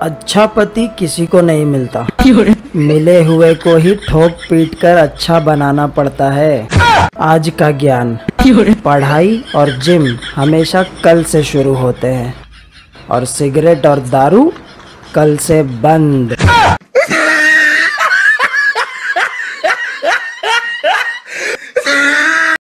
अच्छा पति किसी को नहीं मिलता। मिले हुए को ही ठोक पीट कर अच्छा बनाना पड़ता है। आज का ज्ञान। पढ़ाई और जिम हमेशा कल से शुरू होते हैं। और सिगरेट और दारू कल से बंद।